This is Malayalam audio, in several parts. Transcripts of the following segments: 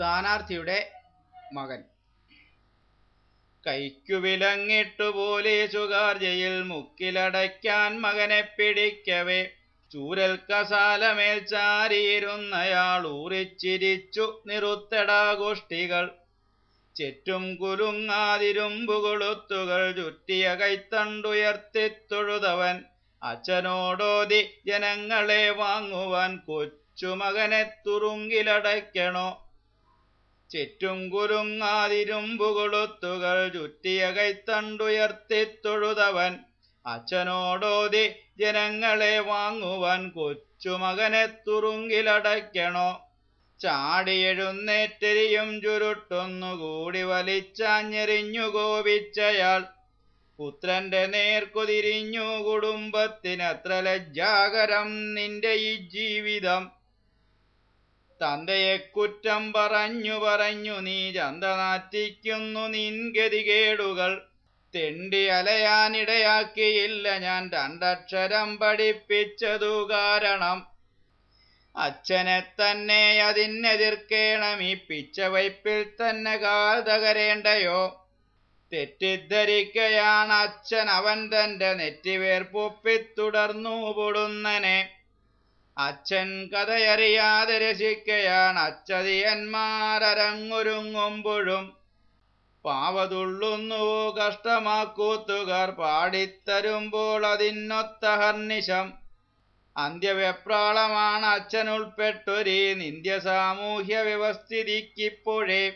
സ്ഥാനാർത്ഥിയുടെ മകൻ. കൈക്കു വിലങ്ങിട്ടു പോലീസുകാർ ജയിൽ മുക്കിലടയ്ക്കാൻ മകനെ പിടിക്കവേ. ചൂരൽ കസാലമേൽ ചാരിയിരുന്നയാൾ ഊറിച്ചിരിച്ചു നിറുത്തടാഗോഷ്ഠികൾ ചെറ്റും കുലുങ്ങാതിരുമ്പു കൊളുത്തുകൾ ചുറ്റിയ കൈത്തണ്ടുയർത്തി തൊഴുതവൻ. അച്ഛനോടോതി ജനങ്ങളെ വാങ്ങുവാൻ കൊച്ചുമകനെ തുറുങ്കിലടയ്ക്കണോ? ചെറ്റും കുരുങ്ങാതിരുമ്പുകൊളുത്തുകൾ ചുറ്റിയ കൈത്തണ്ടുയർത്തി തൊഴുതവൻ. അച്ഛനോടോതി ജനങ്ങളെ വാങ്ങുവാൻ കൊച്ചുമകനെ തുറുങ്കിലടയ്ക്കണോ? ചാടിയെഴുന്നേറ്റരിയും ചുരുട്ടൊന്നുകൂടി വലിച്ചാഞ്ഞെറിഞ്ഞു കോപിച്ചയാൾ. പുത്രന്റെ നേർക്കുതിരിഞ്ഞു കുടുംബത്തിനത്ര ലജ്ജാകരം നിന്റെ ഈ ജീവിതം. തന്തയെ കുറ്റം പറഞ്ഞു പറഞ്ഞു നീ ചന്ത നാറ്റിക്കുന്നു നിൻഗതികേടുകൾ ഗതികേടുകൾ. തെണ്ടി അലയാനിടയാക്കിയില്ല ഞാൻ രണ്ടക്ഷരം പഠിപ്പിച്ചതു കാരണം. അച്ഛനെ തന്നെ അതിനെതിർക്കേണം ഈ പിച്ചവയ്പിൽ തന്നെ കാതകരേണ്ടയോ തെറ്റിദ്ധരിക്കയാണ് അച്ഛൻ അവൻ തന്റെ നെറ്റിവേർപ്പൊപ്പി തുടർന്നു പൊടുന്നനെ. അച്ഛൻ കഥയറിയാതെ രസിക്കയാണ് അച്ചതിയന്മാരരങ്ങൊരുങ്ങുമ്പോഴും പാവതുള്ളുന്നുവോ കഷ്ടമാക്കൂത്തുകാർ പാടിത്തരുമ്പോൾ അതിനൊത്ത ഹർനിശം അന്ത്യവെപ്രാളമാണ് അച്ഛനുൾപ്പെട്ടൊരു നിന്ദ്യ സാമൂഹ്യ വ്യവസ്ഥിതിക്കിപ്പോഴേ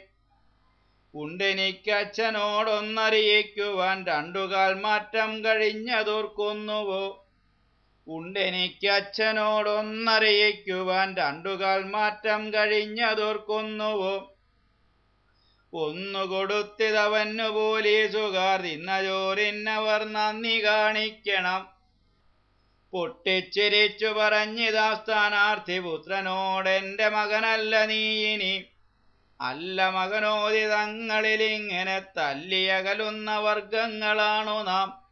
ഉണ്ടെനിക്കച്ഛനോടൊന്നറിയിക്കുവാൻ രണ്ടുകാൽ മാറ്റം കഴിഞ്ഞതോർക്കുന്നുവോ? ഉണ്ടെനിക്ക് അച്ഛനോടൊന്നറിയിക്കുവാൻ രണ്ടുകാൽ മാറ്റം കഴിഞ്ഞതോർക്കുന്നുവോ? ഒന്നു കൊടുത്തിതവന്നു പോലീസുകാർ തിന്നജോറിന്നവർ നന്ദി കാണിക്കണം. പൊട്ടിച്ചിരിച്ചു പറഞ്ഞിതാ സ്ഥാനാർത്ഥി പുത്രനോടെന്റെ മകനല്ല നീ ഇനി. അല്ല മകനോതി തങ്ങളിൽ ഇങ്ങനെ തല്ലിയകലുന്ന വർഗങ്ങളാണു നാം.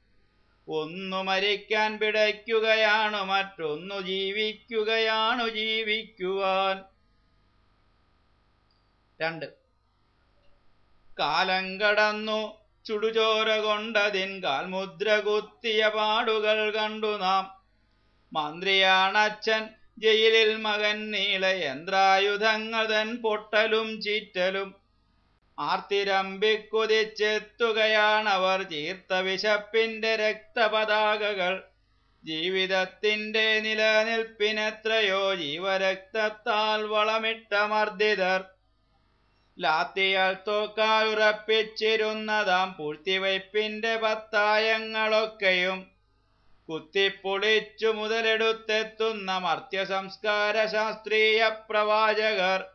ഒന്നു മരിക്കാൻ പിടയ്ക്കുകയാണ് മറ്റൊന്നു ജീവിക്കുകയാണു ജീവിക്കുവാൻ. രണ്ട്. കാലം കടന്നു ചുടുചോര കൊണ്ടതിൻ കാൽമുദ്ര കുത്തിയ പാടുകൾ കണ്ടു നാം. മന്ത്രിയാണച്ഛൻ ജയിലിൽ മകൻ നീള യന്ത്രായുധങ്ങൾ തൻ പൊട്ടലും ചീറ്റലും. ആർത്തിരമ്പിക്കുതിച്ചെത്തുകയാണവർ ചീർത്ത വിശപ്പിന്റെ രക്തപതാകകൾ. ജീവിതത്തിന്റെ നിലനിൽപ്പിനെത്രയോ ജീവരക്തത്താൽ വളമിട്ട മർദ്ദിതർ. ലാത്തിയാൽ തോക്കാൽ ഉറപ്പിച്ചിരുന്നതാം പൂഴ്ത്തിവയ്പ്പിന്റെ പത്തായങ്ങളൊക്കെയും. കുത്തിപ്പൊളിച്ചു മുതലെടുത്തെത്തുന്ന മർത്യ സംസ്കാര ശാസ്ത്രീയ പ്രവാചകർ.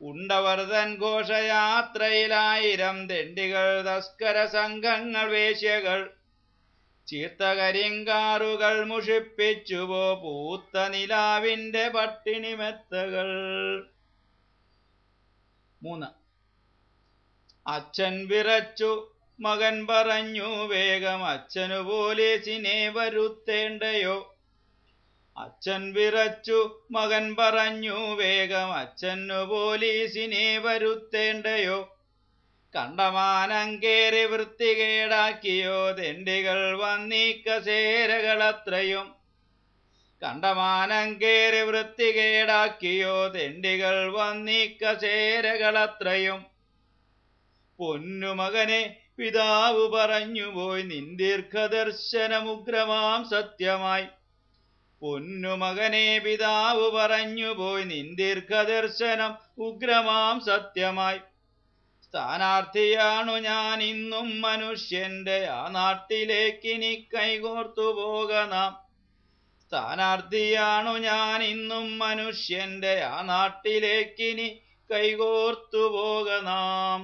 ഉണ്ടവർ തൻ ഘോഷയാത്രയിലായിരം തെണ്ടികൾ തസ്കര സംഘങ്ങൾ വേശ്യകൾ. ചീർത്തകരിങ്കാറുകൾ മുഷിപ്പിച്ചുവോ പൂത്ത നിലാവിന്റെ പട്ടിണിമെത്തകൾ. മൂന്ന്. അച്ഛൻ വിറച്ചു മകൻ പറഞ്ഞു വേഗം അച്ഛനു പോലീസിനെ വരുത്തേണ്ടയോ? അച്ഛൻ വിറച്ചു മകൻ പറഞ്ഞു വേഗം അച്ഛനു പോലീസിനെ വരുത്തേണ്ടയോ? കണ്ടമാനം കേറി വൃത്തികേടാക്കിയോ? തെണ്ടികൾ വന്നീ കസേരകളത്രയും കണ്ടമാനം കേറി വൃത്തികേടാക്കിയോ? തെണ്ടികൾ വന്നീ കസേരകളത്രയും പൊന്നുമകനെ പിതാവ് പറഞ്ഞുപോയി നിൻ ദീർഘദർശനമുഗ്രമാം സത്യമായി. പൊന്നുമകനെ പിതാവ് പറഞ്ഞുപോയി നിൻ ദീർഘദർശനം ഉഗ്രമാം സത്യമായി. സ്ഥാനാർത്ഥിയാണു ഞാൻ ഇന്നും മനുഷ്യന്റെ ആ നാട്ടിലേക്കിനി കൈകോർത്തു പോകണം സ്ഥാനാർത്ഥിയാണു ഞാൻ ഇന്നും മനുഷ്യന്റെ ആ നാട്ടിലേക്കിനി കൈകോർത്തു പോകനാം